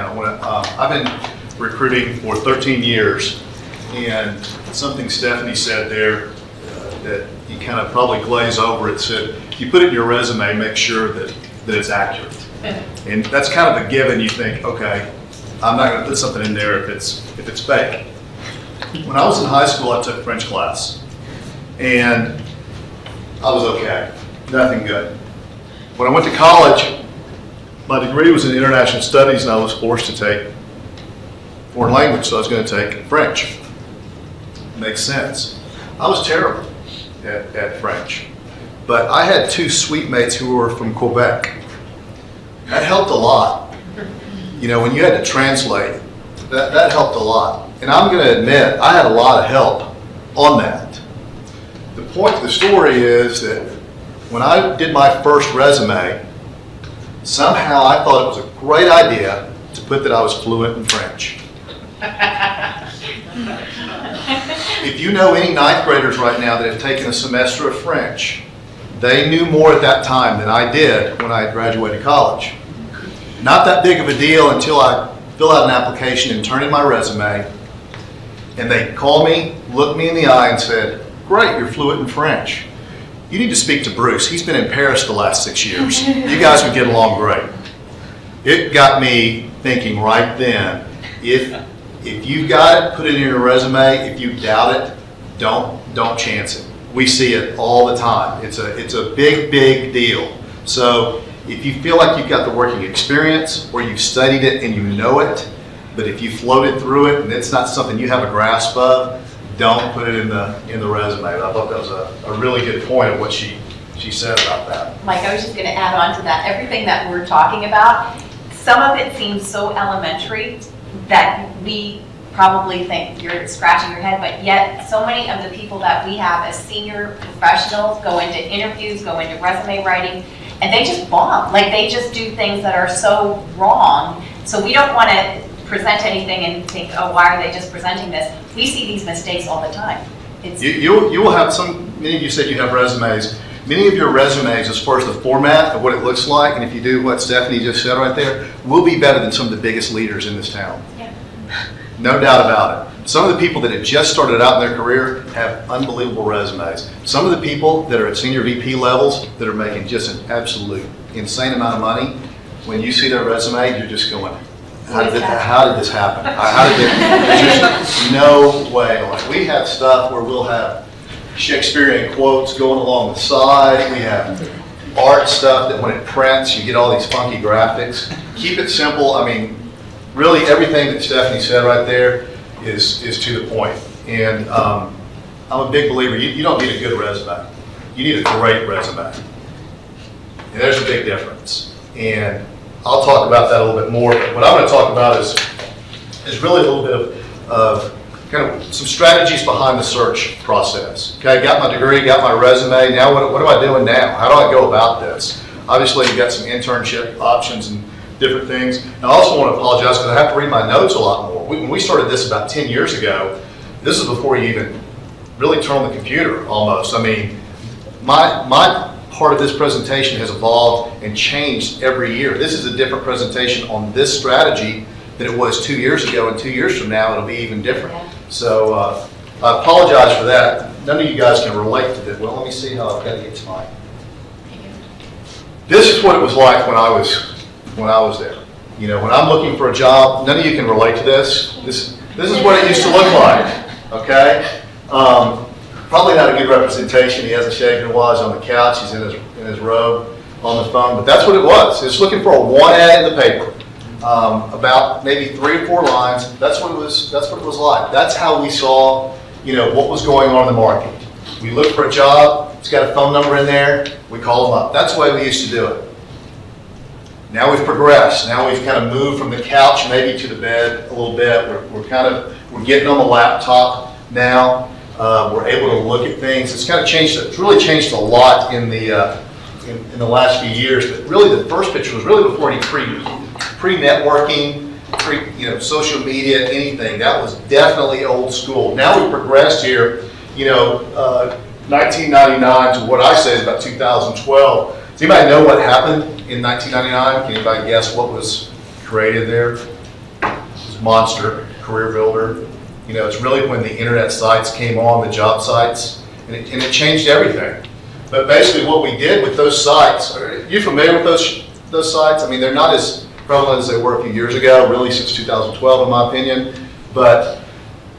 Now, when, uh, I've been recruiting for 13 years, and something Stephanie said there uh, that you kind of probably glaze over, it said, you put it in your resume, make sure that, that it's accurate. And that's kind of a given, you think, okay, I'm not gonna put something in there if it's, if it's fake. When I was in high school, I took French class, and I was okay, nothing good. When I went to college, my degree was in international studies, and I was forced to take foreign language, so I was going to take French. Makes sense. I was terrible at, at French, but I had two suite mates who were from Quebec. That helped a lot. You know, when you had to translate, that, that helped a lot. And I'm going to admit, I had a lot of help on that. The point of the story is that when I did my first resume, somehow I thought it was a great idea to put that I was fluent in French. If you know any ninth graders right now that have taken a semester of French, they knew more at that time than I did when I graduated college. Not that big of a deal until I fill out an application and turn in my resume, and they called me, looked me in the eye, and said, "Great, you're fluent in French. You need to speak to Bruce. He's been in Paris the last six years. You guys would get along great." It got me thinking right then, if if you've got it, put it in your resume. If you doubt it, don't don't chance it. We see it all the time. It's a it's a big big deal. So if you feel like you've got the working experience or you've studied it and you know it, but if you floated through it and it's not something you have a grasp of, don't put it in the in the resume. I thought that was a, a really good point of what she she said about that. Mike, I was just going to add on to that, everything that we're talking about, some of it seems so elementary that we probably think you're scratching your head, but yet so many of the people that we have as senior professionals go into interviews, go into resume writing, and they just bomb. Like they just do things that are so wrong. So we don't want to present anything and think, oh, why are they just presenting this? We see these mistakes all the time. It's, You, you, you will have some, many of you said you have resumes. Many of your resumes, as far as the format of what it looks like, and if you do what Stephanie just said right there, will be better than some of the biggest leaders in this town. Yeah. No doubt about it. Some of the people that have just started out in their career have unbelievable resumes. Some of the people that are at senior VP levels that are making just an absolute insane amount of money, when you see their resume, you're just going, how did, this, how did this happen? How did there's no way. Like, we have stuff where we'll have Shakespearean quotes going along the side. We have art stuff that when it prints, you get all these funky graphics. Keep it simple. I mean, really everything that Stephanie said right there is, is to the point. And um, I'm a big believer, you, you don't need a good resume. You need a great resume. And there's a big difference. And I'll talk about that a little bit more, but what I'm going to talk about is, is really a little bit of, kind of some strategies behind the search process. Okay, got my degree, got my resume, now what, what am I doing now? How do I go about this? Obviously, you've got some internship options and different things. And I also want to apologize because I have to read my notes a lot more. We, when we started this about 10 years ago, this is before you even really turn on the computer almost. I mean, my, my part of this presentation has evolved and changed every year. This is a different presentation on this strategy than it was two years ago, and two years from now, it'll be even different. So uh, I apologize for that. None of you guys can relate to this. Well, let me see how I've got to get to mine. This is what it was like when I was when I was there. You know, when I'm looking for a job, none of you can relate to this. This this is what it used to look like. Okay. Um, probably not a good representation. He hasn't shaved a while. He's on the couch. He's in his in his robe on the phone. But that's what it was. It's looking for a one ad in the paper. Um, about maybe three or four lines. That's what it was. That's what it was like. That's how we saw, you know, what was going on in the market. We looked for a job. It's got a phone number in there. We call them up. That's the way we used to do it. Now we've progressed. Now we've kind of moved from the couch maybe to the bed a little bit. We're, we're kind of we're getting on the laptop now. Uh, we're able to look at things. It's kind of changed. It's really changed a lot in the uh, in, in the last few years. But really, the first picture was really before any pre pre-networking, pre, you know, social media, anything. That was definitely old school. Now we've progressed here, you know, uh, 1999 to what I say is about 2012. Does anybody know what happened in 1999? Can anybody guess what was created there? This Monster, Career Builder. You know, it's really when the internet sites came on, the job sites, and it, and it changed everything. But basically what we did with those sites, are you familiar with those, those sites? I mean, they're not as prevalent as they were a few years ago, really since 2012 in my opinion, but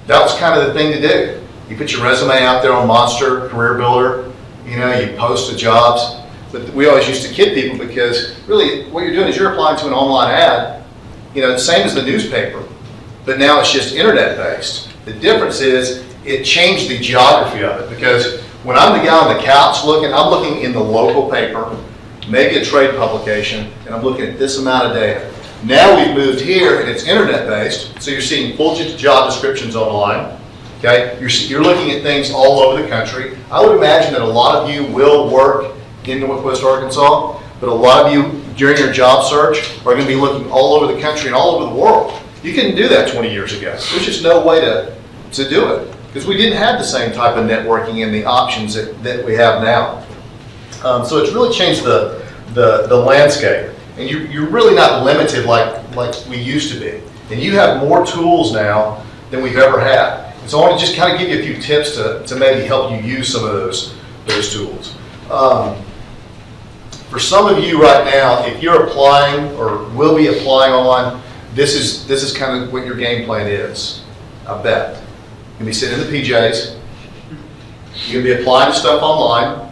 that was kind of the thing to do. You put your resume out there on Monster, Career Builder, you know, you post the jobs. But we always used to kid people because really what you're doing is you're applying to an online ad, you know, the same as the newspaper, but now it's just internet based. The difference is it changed the geography of it because when I'm the guy on the couch looking, I'm looking in the local paper, maybe a trade publication, and I'm looking at this amount of data. Now we've moved here and it's internet based, so you're seeing full job descriptions online. Okay, you're, you're looking at things all over the country. I would imagine that a lot of you will work in Northwest Arkansas, but a lot of you during your job search are going to be looking all over the country and all over the world. You couldn't do that 20 years ago. There's just no way to, to do it because we didn't have the same type of networking and the options that, that we have now. Um, so it's really changed the, the, the landscape. And you, you're really not limited like, like we used to be. And you have more tools now than we've ever had. So I want to just kind of give you a few tips to, to maybe help you use some of those, those tools. Um, for some of you right now, if you're applying or will be applying online, this is, this is kind of what your game plan is, I bet. You're gonna be sitting in the PJs, you're gonna be applying stuff online,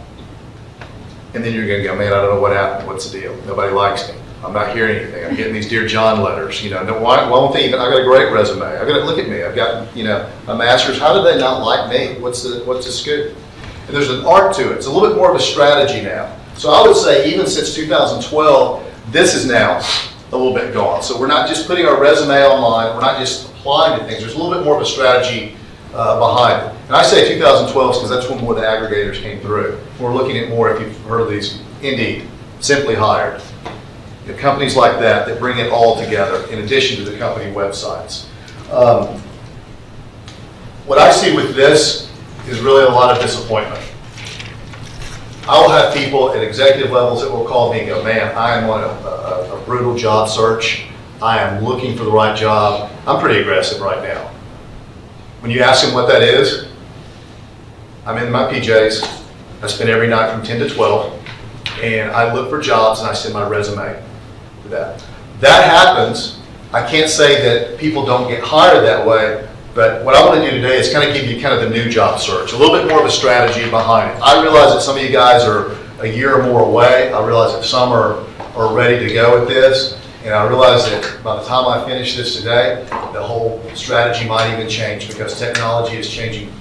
and then you're gonna go, man, I don't know what happened, what's the deal? Nobody likes me. I'm not hearing anything. I'm getting these Dear John letters, you know, no, why, why won't they even, I got a great resume. I got, a look at me, I've got, you know, a master's. How did they not like me? What's the, what's the scoop? And there's an art to it. It's a little bit more of a strategy now. So I would say even since 2012, this is now a little bit gone. So we're not just putting our resume online, we're not just applying to things. There's a little bit more of a strategy uh, behind it. And I say 2012 because that's when more of the aggregators came through. We're looking at more, if you've heard of these, Indeed, Simply Hired. You know, companies like that that bring it all together in addition to the company websites. Um, what I see with this is really a lot of disappointment. I will have people at executive levels that will call me and go, man, I am on a, a, a brutal job search. I am looking for the right job. I'm pretty aggressive right now. When you ask them what that is, I'm in my PJs. I spend every night from 10 to 12, and I look for jobs and I send my resume to that. That happens. I can't say that people don't get hired that way, but what I want to do today is kind of give you kind of the new job search, a little bit more of a strategy behind it. I realize that some of you guys are a year or more away. I realize that some are, are ready to go with this. And I realize that by the time I finish this today, the whole strategy might even change because technology is changing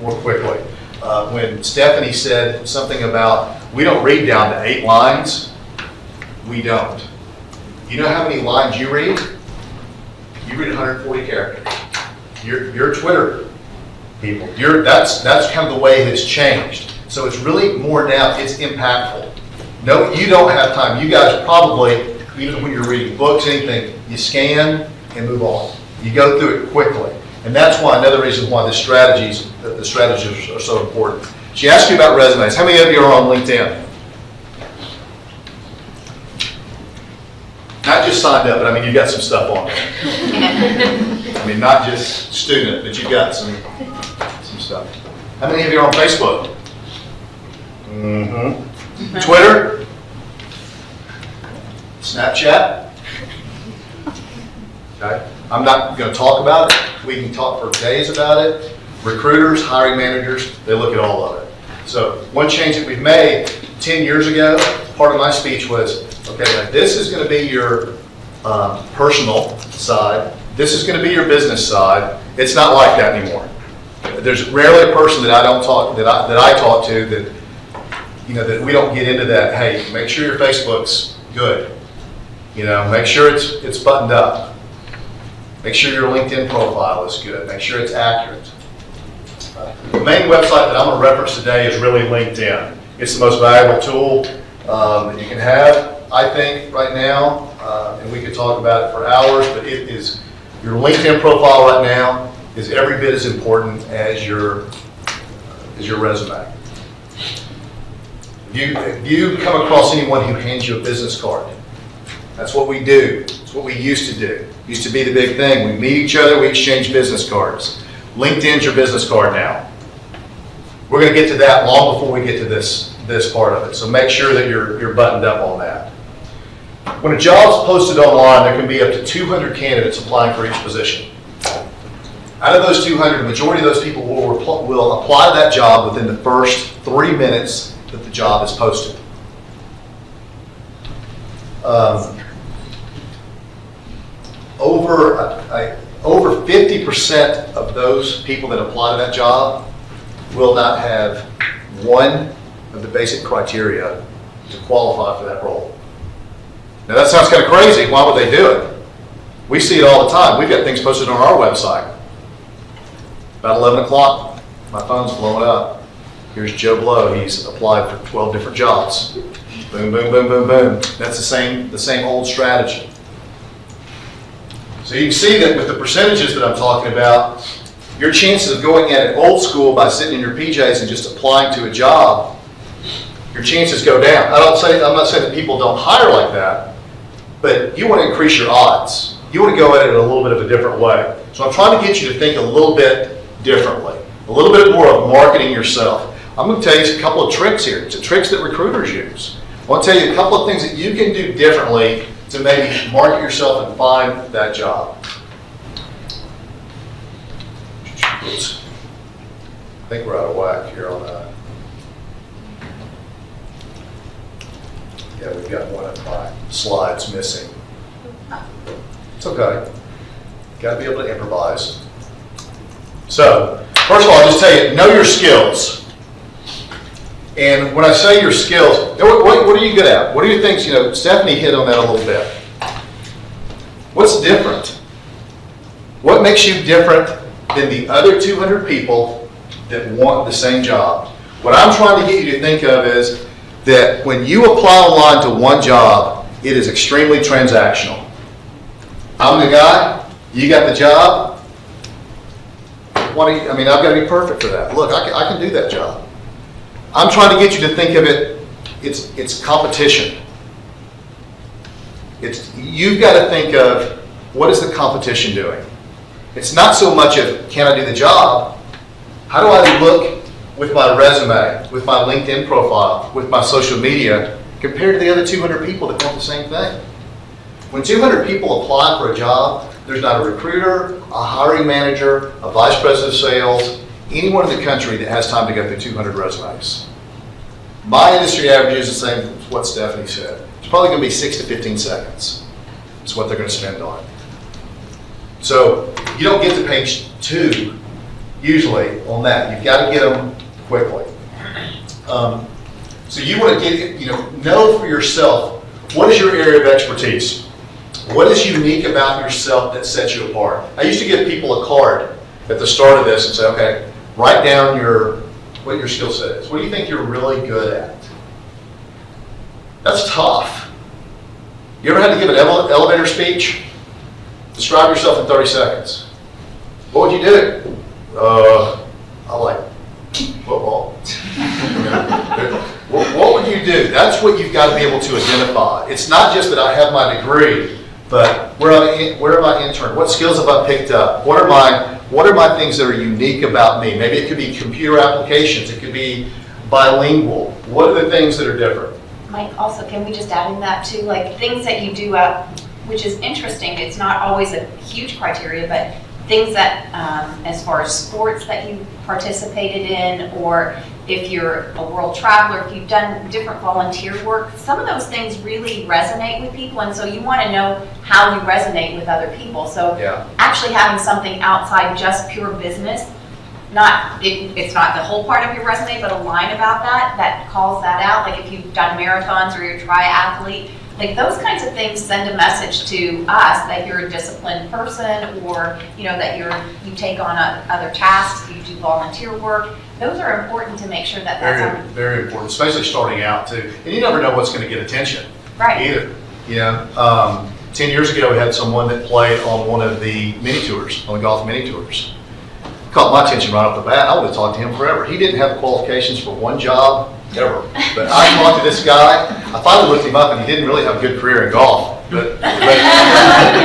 more quickly. Uh, when Stephanie said something about, we don't read down to eight lines, we don't. You know how many lines you read? You read 140 characters. You're, you're Twitter people. You're, that's, that's kind of the way it's changed. So it's really more now, it's impactful. No, you don't have time. You guys probably, even when you're reading books, anything, you scan and move on. You go through it quickly. And that's why, another reason why the strategies, the the strategies are so important. She asked you about resumes. How many of you are on LinkedIn? Not just signed up, but I mean, you've got some stuff on there. Mean, not just student, but you've got some, some stuff. How many of you are on Facebook? Mm-hmm. Twitter? Snapchat? Okay, I'm not gonna talk about it. We can talk for days about it. Recruiters, hiring managers, they look at all of it. So one change that we've made 10 years ago, part of my speech was, okay, now this is gonna be your um, personal side. This is gonna be your business side. It's not like that anymore. There's rarely a person that I don't talk, that I, that I talk to that, you know, that we don't get into that, hey, make sure your Facebook's good. You know, make sure it's, it's buttoned up. Make sure your LinkedIn profile is good. Make sure it's accurate. The main website that I'm going to reference today is really LinkedIn. It's the most valuable tool um, that you can have, I think, right now. Uh, and we could talk about it for hours, but it is, your LinkedIn profile right now is every bit as important as your, as your resume. If you, if you come across anyone who hands you a business card, that's what we do. It's what we used to do. Used to be the big thing. We meet each other, we exchange business cards. LinkedIn's your business card now. We're gonna get to that long before we get to this, this part of it. So make sure that you're, you're buttoned up on that. When a job's posted online, there can be up to 200 candidates applying for each position. Out of those 200, the majority of those people will, will apply to that job within the first three minutes that the job is posted. Um, Over, I- I- over 50% of those people that apply to that job will not have one of the basic criteria to qualify for that role. Now, that sounds kind of crazy. Why would they do it? We see it all the time. We've got things posted on our website. About 11 o'clock, my phone's blowing up. Here's Joe Blow. He's applied for 12 different jobs. Boom, boom, boom, boom, boom. That's the same, the same old strategy. So you can see that with the percentages that I'm talking about, your chances of going at it old school by sitting in your PJs and just applying to a job, your chances go down. I don't say, I'm not saying that people don't hire like that, but you want to increase your odds. You want to go at it in a little bit of a different way. So I'm trying to get you to think a little bit differently, a little bit more of marketing yourself. I'm going to tell you a couple of tricks here, It's tricks that recruiters use. I want to tell you a couple of things that you can do differently to maybe market yourself and find that job. I think we're out of whack here on that. Yeah, we've got one of my slides missing. It's okay. Got to be able to improvise. So, first of all, I'll just tell you, know your skills. And when I say your skills, what, what what are you good at? What are your things, you know, Stephanie hit on that a little bit. What's different? What makes you different than the other 200 people that want the same job? What I'm trying to get you to think of is that when you apply online to one job, it is extremely transactional. I'm the guy, you got the job. What do you, I mean, I've got to be perfect for that. Look, I can, I can do that job. I'm trying to get you to think of it, it's, it's competition. It's, you've got to think of, what is the competition doing? It's not so much of, can I do the job? How do I look with my resume, with my LinkedIn profile, with my social media, compared to the other 200 people that want the same thing? When 200 people apply for a job, there's not a recruiter, a hiring manager, a vice president of sales, anyone in the country that has time to go through 200 resumes. My industry average is the same as what Stephanie said. It's probably going to be six to 15 seconds. Is what they're going to spend on. So you don't get to page two usually on that. You've got to get them quickly. Um, so you want to get, you know, know for yourself what is your area of expertise. What is unique about yourself that sets you apart? I used to give people a card at the start of this and say, okay, write down your what your skill set is. What do you think you're really good at? That's tough. You ever had to give an ele- elevator speech? Describe yourself in 30 seconds. What would you do? Uh, I like football. what, what would you do? That's what you've got to be able to identify. It's not just that I have my degree, but where am I, where am I intern? What skills have I picked up? What are my what are my things that are unique about me? Maybe it could be computer applications. It could be bilingual. What are the things that are different? Mike, also, can we just add in that too, like things that you do, uh, which is interesting, it's not always a huge criteria, but things that, um, as far as sports that you participated in, or if you're a world traveler, if you've done different volunteer work, some of those things really resonate with people, and so you want to know how you resonate with other people. So Yeah. actually having something outside just pure business, not, it, it's not the whole part of your resume, but a line about that, that calls that out, like if you've done marathons or you're a triathlete, like those kinds of things send a message to us that you're a disciplined person or, you know, that you're, you take on a- other tasks, you do volunteer work. Those are important to make sure that that's Very, very important, especially starting out too. And you never know what's going to get attention. right, either. You know, um, 10 years ago, we had someone that played on one of the mini tours, on the golf mini tours. Caught my attention right off the bat. I would have talked to him forever. He didn't have qualifications for one job ever. But I talked to this guy. I finally looked him up and he didn't really have a good career in golf. But, but,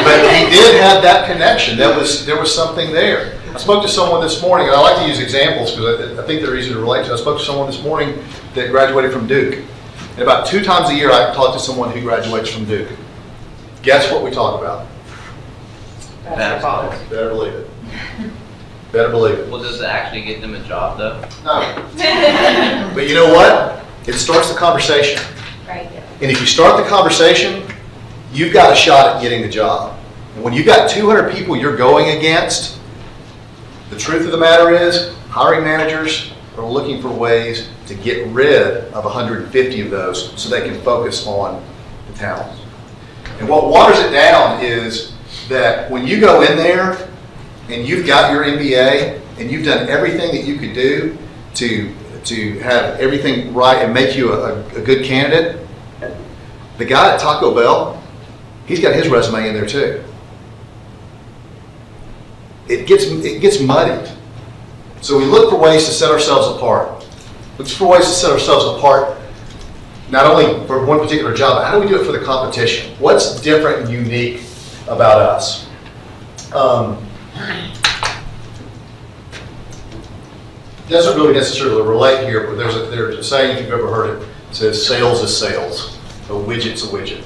but he did have that connection. That was, there was something there. I spoke to someone this morning, and I like to use examples because I, I think they're easy to relate to. I spoke to someone this morning that graduated from Duke. And about two times a year, I talk to someone who graduates from Duke. Guess what we talk about? Basketball. Better believe it. Better believe it. Well, does it actually get them a job though? No. But you know what? It starts the conversation. Right. And if you start the conversation, you've got a shot at getting the job. And when you've got 200 people you're going against, the truth of the matter is, hiring managers are looking for ways to get rid of 150 of those so they can focus on the talent. And what waters it down is that when you go in there and you've got your MBA and you've done everything that you could do to, to have everything right and make you a, a good candidate, the guy at Taco Bell, he's got his resume in there too. It gets, it gets muddied. So we look for ways to set ourselves apart. Look for ways to set ourselves apart, not only for one particular job, but how do we do it for the competition? What's different and unique about us? Um, doesn't really necessarily relate here, but there's a, there's a saying, if you've ever heard it, it says sales is sales, a widget's a widget.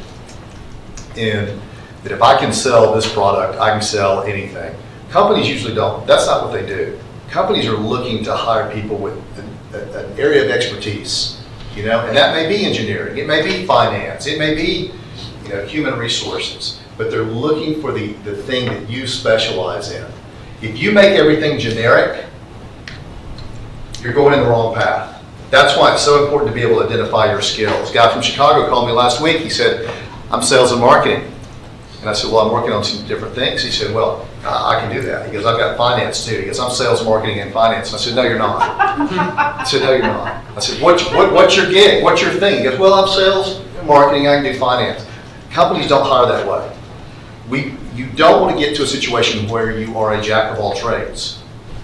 And that if I can sell this product, I can sell anything. Companies usually don't. That's not what they do. Companies are looking to hire people with an, an area of expertise, you know, and that may be engineering, it may be finance, it may be, you know, human resources, but they're looking for the, the thing that you specialize in. If you make everything generic, you're going in the wrong path. That's why it's so important to be able to identify your skills. A guy from Chicago called me last week. He said, I'm sales and marketing. And I said, well, I'm working on some different things. He said, well, I I can do that. He goes, I've got finance too. He goes, I'm sales, marketing, and finance. I said, no, you're not. I said, no, you're not. I said, what's, what, what's your gig? What's your thing? He goes, well, I'm sales marketing. I can do finance. Companies don't hire that way. We, you don't want to get to a situation where you are a jack of all trades.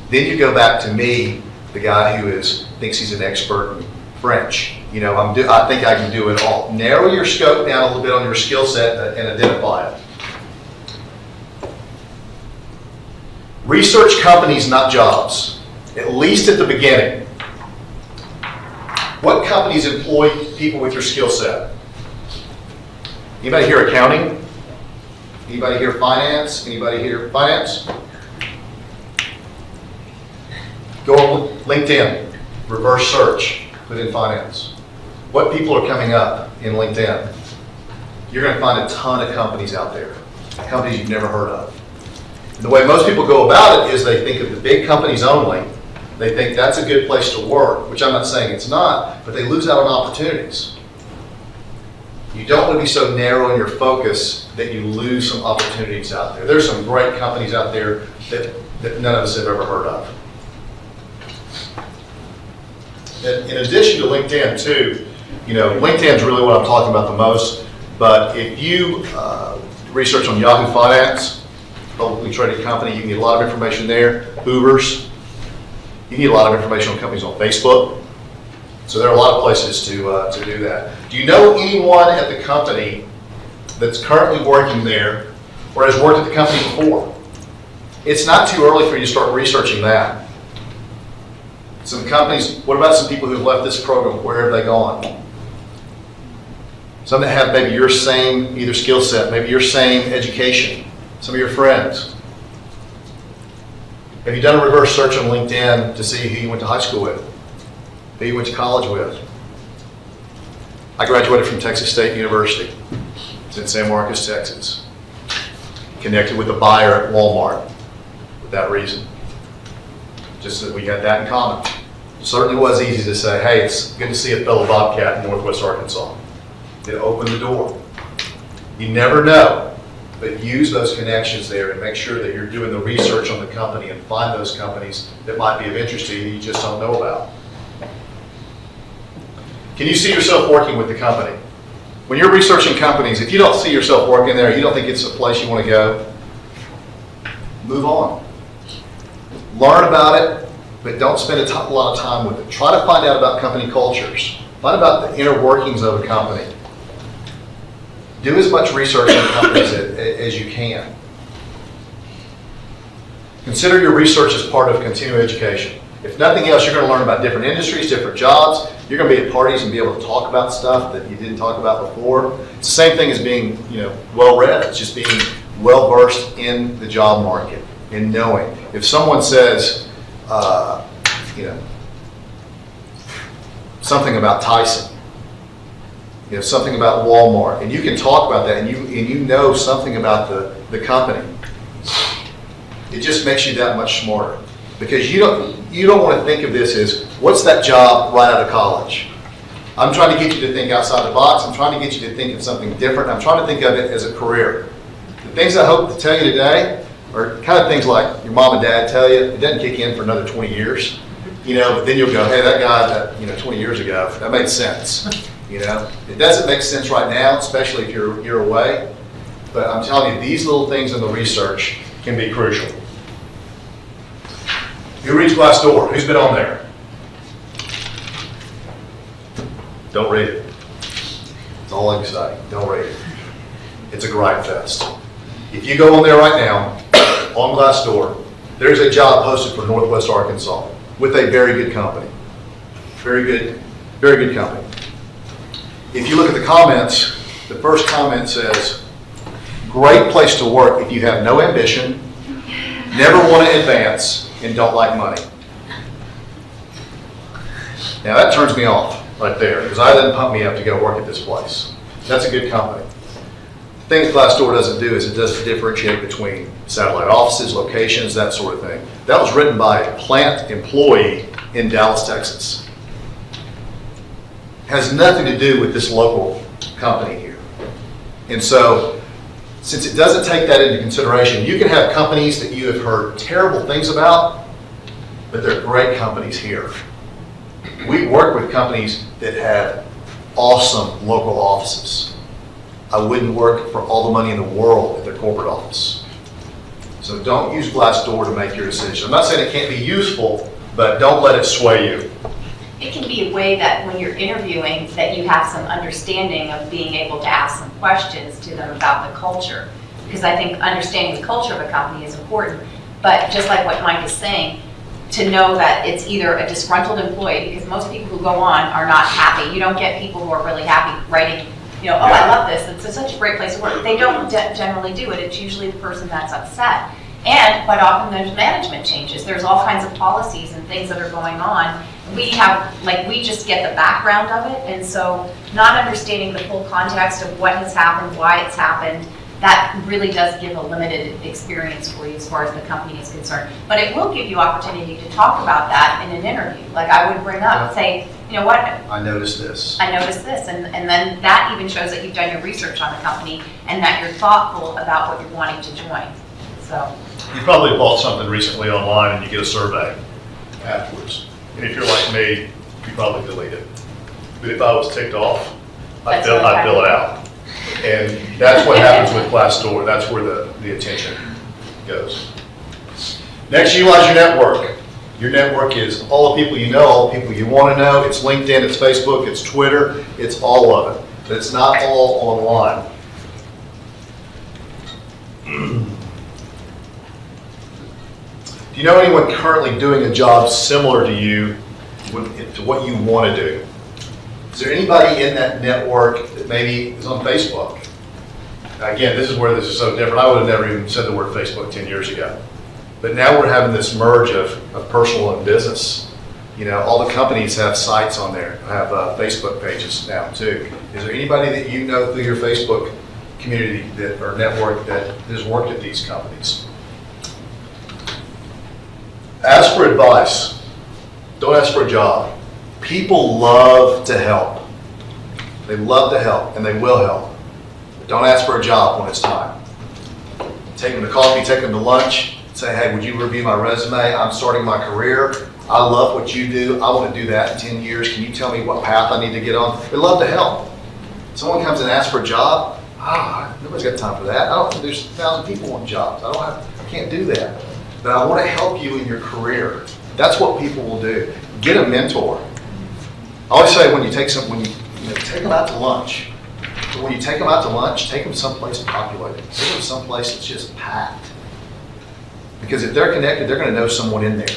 Then you go back to me, the guy who is, thinks he's an expert in French. You know, I'm, do- I think I can do it all. Narrow your scope down a little bit on your skill set and identify it. Research companies, not jobs, at least at the beginning. What companies employ people with your skill set? Anybody here accounting? Anybody here finance? Anybody here finance? Go on LinkedIn, reverse search, put in finance. What people are coming up in LinkedIn? You're going to find a ton of companies out there, companies you've never heard of. And the way most people go about it is they think of the big companies only. They think that's a good place to work, which I'm not saying it's not, but they lose out on opportunities. You don't want to be so narrow in your focus that you lose some opportunities out there. There's some great companies out there that, that none of us have ever heard of. In in addition to LinkedIn too, you know, LinkedIn's really what I'm talking about the most, but if you uh, research on Yahoo Finance, publicly traded company, you can get a lot of information there. Hoovers, you get a lot of information on companies on Facebook. So there are a lot of places to, uh, to do that. Do you know anyone at the company that's currently working there or has worked at the company before? It's not too early for you to start researching that. Some companies, what about some people who've left this program? Where have they gone? Some that have maybe your same either skill set, maybe your same education, some of your friends. Have you done a reverse search on LinkedIn to see who you went to high school with? Who you went to college with? I graduated from Texas State University. It's in San Marcos, Texas. Connected with a buyer at Walmart for that reason. Just that we had that in common. It Certainly was easy to say, hey, it's good to see a fellow Bobcat in Northwest Arkansas. It opened the door. You never know, but use those connections there and make sure that you're doing the research on the company and find those companies that might be of interest to you that you just don't know about. Can you see yourself working with the company? When you're researching companies, if you don't see yourself working there, you don't think it's a place you want to go, move on. Learn about it, but don't spend a lot of time with it. Try to find out about company cultures. Find about the inner workings of a company. Do as much research on companies a- as you can. Consider your research as part of continuing education. If nothing else, you're going to learn about different industries, different jobs. You're going to be at parties and be able to talk about stuff that you didn't talk about before. It's the same thing as being, you know, well-read. It's just being well-versed in the job market and knowing. If someone says, uh, you know, something about Tyson, you know, something about Walmart, and you can talk about that and you, and you know something about the, the company, it just makes you that much smarter. Because you don't, you don't want to think of this as, what's that job right out of college? I'm trying to get you to think outside the box. I'm trying to get you to think of something different. I'm trying to think of it as a career. The things I hope to tell you today are kind of things like your mom and dad tell you. It doesn't kick in for another 20 years, you know, but then you'll go, hey, that guy that, you know, 20 years ago, that made sense. You know, it doesn't make sense right now, especially if you're, you're away. But I'm telling you, these little things in the research can be crucial. Who reads Glassdoor? Who's been on there? Don't read it. That's all I can say. Don't read it. It's a gripe fest. If you go on there right now, on Glassdoor, there's a job posted for Northwest Arkansas with a very good company. Very good, very good company. If you look at the comments, the first comment says, great place to work if you have no ambition, never want to advance, and don't like money. Now that turns me off right there, because I didn't pump me up to go work at this place. That's a good company. The thing Glassdoor doesn't do is it doesn't differentiate between satellite offices, locations, that sort of thing. That was written by a plant employee in Dallas, Texas. Has nothing to do with this local company here. And so, since it doesn't take that into consideration, you can have companies that you have heard terrible things about, but they're great companies here. We work with companies that have awesome local offices. I wouldn't work for all the money in the world at their corporate office. So don't use Glassdoor to make your decision. I'm not saying it can't be useful, but don't let it sway you. It can be a way that when you're interviewing, that you have some understanding of being able to ask some questions to them about the culture. Because I think understanding the culture of a company is important, but just like what Mike is saying, to know that it's either a disgruntled employee, because most people who go on are not happy. You don't get people who are really happy writing, you know, oh, I love this, it's such a great place to work. They don't generally do it, it's usually the person that's upset. And quite often, there's management changes, there's all kinds of policies and things that are going on. We have, like, we just get the background of it, and so not understanding the full context of what has happened, why it's happened, that really does give a limited experience for you as far as the company is concerned. But it will give you opportunity to talk about that in an interview. Like I would bring up, say, you know what, I noticed this. I noticed this, and, and then that even shows that you've done your research on the company and that you're thoughtful about what you're wanting to join. So, You probably bought something recently online and you get a survey afterwards. And if you're like me, you probably delete it. But if I was ticked off, I'd fill, I'd fill it out. And that's what happens with Glassdoor. That's where the, the attention goes. Next, utilize your network. Your network is all the people you know, all the people you want to know. It's LinkedIn, it's Facebook, it's Twitter, it's all of it. But it's not all online. Do you know anyone currently doing a job similar to you, to what you want to do? Is there anybody in that network that maybe is on Facebook? Again, this is where this is so different. I would have never even said the word Facebook 10 years ago. But now we're having this merge of, of personal and business. You know, all the companies have sites on there, have uh, Facebook pages now too. Is there anybody that you know through your Facebook community that, or network that has worked at these companies? Ask for advice. Don't ask for a job. People love to help. They love to help and they will help. But don't ask for a job when it's time. Take them to coffee, take them to lunch, say, hey, would you review my resume? I'm starting my career. I love what you do. I want to do that in 10 years. Can you tell me what path I need to get on? They love to help. Someone comes and asks for a job, ah, nobody's got time for that. I don't, there's a thousand people want jobs. I don't have, I can't do that. But I want to help you in your career. That's what people will do. Get a mentor. I always say when you take some, when you, you know, take them out to lunch, But when you take them out to lunch, take them someplace populated. Take them someplace that's just packed. Because if they're connected, they're gonna know someone in there.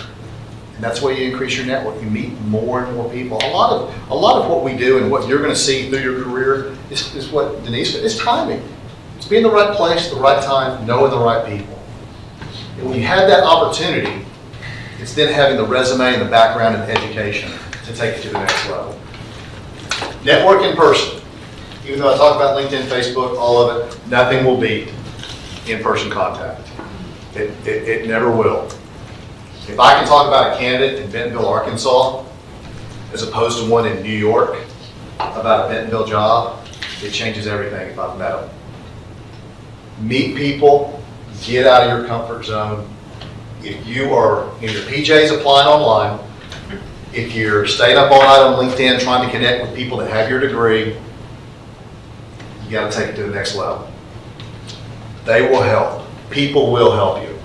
And that's where you increase your network. You meet more and more people. A lot of, a lot of what we do and what you're gonna see through your career is, is what Denise, said, it's timing. It's being in the right place, the right time, knowing the right people. And when you have that opportunity, it's then having the resume and the background and the education to take it to the next level. Network in person. Even though I talk about LinkedIn, Facebook, all of it, nothing will beat in-person contact. It, it, it never will. If I can talk about a candidate in Bentonville, Arkansas, as opposed to one in New York about a Bentonville job, it changes everything if I've met them. Meet people, get out of your comfort zone. If you are in your PJs applying online, if you're staying up all night on LinkedIn trying to connect with people that have your degree, you gotta take it to the next level. They will help. People will help you.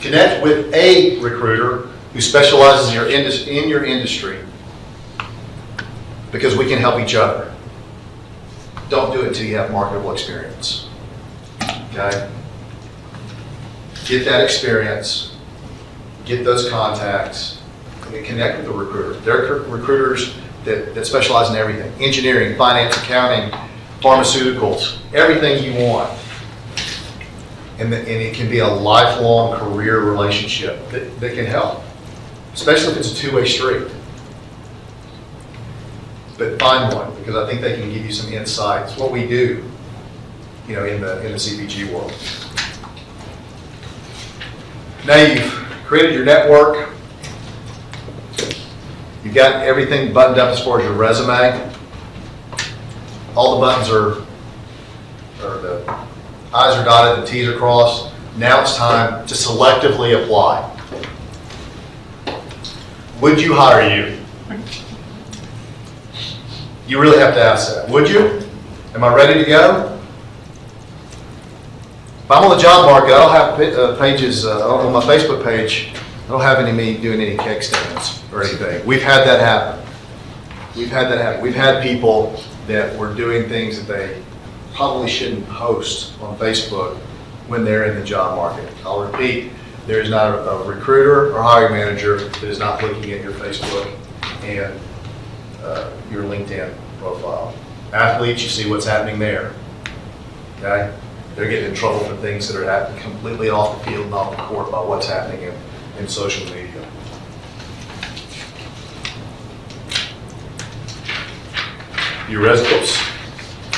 Connect with a recruiter who specializes in your in your industry because we can help each other. Don't do it until you have marketable experience. Okay? Get that experience, get those contacts, and connect with the recruiter. There are recruiters that, that specialize in everything, engineering, finance, accounting, pharmaceuticals, everything you want. And, the- and it can be a lifelong career relationship that, that can help, especially if it's a two-way street. But find one, because I think they can give you some insights, what we do, you know, in the, in the CPG world. Now you've created your network, you've got everything buttoned up as far as your resume. All the buttons are, or the I's are dotted, the T's are crossed. Now it's time to selectively apply. Would you hire you? You really have to ask that. Would you? Am I ready to go? I'm on the job market, I don't have uh, pages, uh, on my Facebook page, I don't have any me doing any cake stands or anything. We've had that happen. We've had that happen. We've had people that were doing things that they probably shouldn't post on Facebook when they're in the job market. I'll repeat, there is not a a recruiter or hiring manager that is not looking at your Facebook and uh, your LinkedIn profile. Athletes, you see what's happening there. Okay? They're getting in trouble for things that are happening completely off the field and off the court by what's happening in, in social media. Your resumes,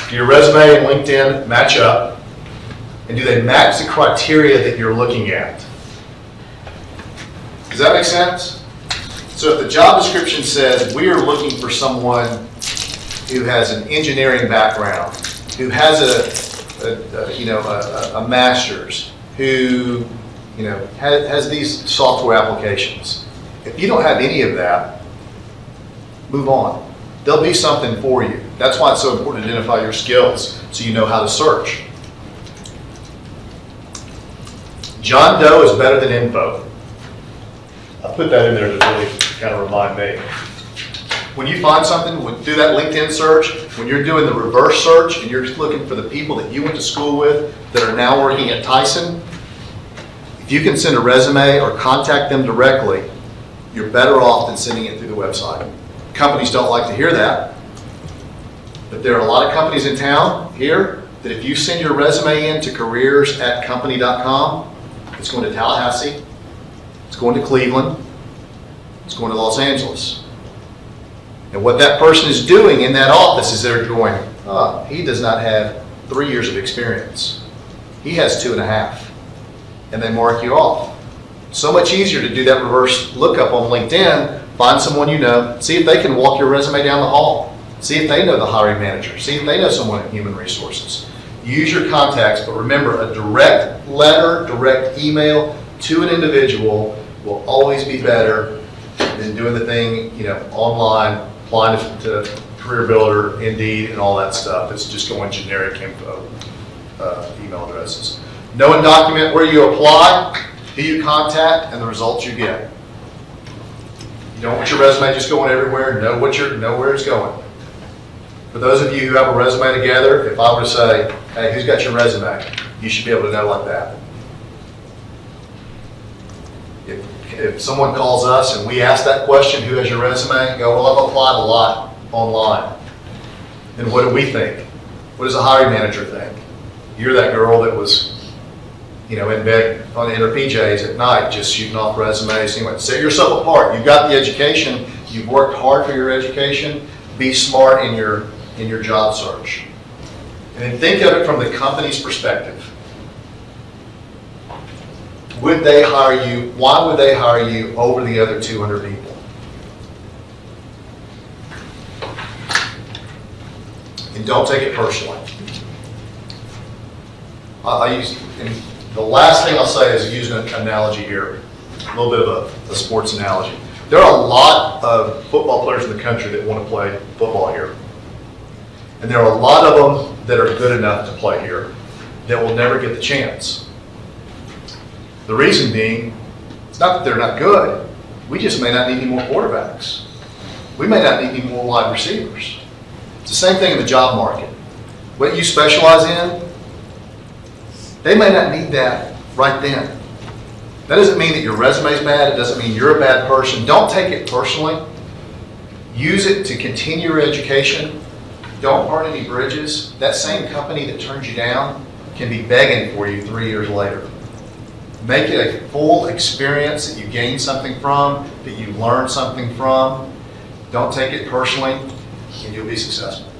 do your resume and LinkedIn match up? And do they match the criteria that you're looking at? Does that make sense? So if the job description says, we are looking for someone who has an engineering background, who has a, a, a, you know, a, a- master's, who, you know, has, has these software applications. If you don't have any of that, move on. There'll be something for you. That's why it's so important to identify your skills, so you know how to search. John Doe is better than info. I put that in there to really kind of remind me. When you find something, when, do that LinkedIn search, when you're doing the reverse search and you're looking for the people that you went to school with that are now working at Tyson, if you can send a resume or contact them directly, you're better off than sending it through the website. Companies don't like to hear that, but there are a lot of companies in town here that if you send your resume in to careers@company.com, it's going to Tallahassee, it's going to Cleveland, it's going to Los Angeles. And what that person is doing in that office is they're going, uh, he does not have three years of experience. He has two and a half. And they mark you off. So much easier to do that reverse lookup on LinkedIn, find someone you know, see if they can walk your resume down the hall. See if they know the hiring manager. See if they know someone in human resources. Use your contacts, but remember, a direct letter, direct email to an individual will always be better than doing the thing, you know, online, applying to, Career Builder, Indeed, and all that stuff. It's just going generic info, uh, email addresses. Know and document where you apply, who you contact, and the results you get. You don't want your resume just going everywhere. Know what you're, know where it's going. For those of you who have a resume together, if I were to say, hey, who's got your resume? You should be able to know like that. If, someone calls us and we ask that question, who has your resume? Go, well, I've applied a lot online. And what do we think? What does a hiring manager think? You're that girl that was, you know, in bed on in her PJs at night, just shooting off resumes. Anyway, set yourself apart. You've got the education. You've worked hard for your education. Be smart in your in your job search. And then think of it from the company's perspective. Would they hire you? Why would they hire you over the other 200 people? And don't take it personally. I, use, the last thing I'll say is use an analogy here, a little bit of a, a sports analogy. There are a lot of football players in the country that want to play football here. And there are a lot of them that are good enough to play here that will never get the chance. The reason being, it's not that they're not good, we just may not need any more quarterbacks. We may not need any more wide receivers. It's the same thing in the job market. What you specialize in, they may not need that right then. That doesn't mean that your resume is bad, it doesn't mean you're a bad person. Don't take it personally. Use it to continue your education. Don't burn any bridges. That same company that turns you down can be begging for you three years later. Make it a full experience that you gain something from, that you learn something from. Don't take it personally, and you'll be successful.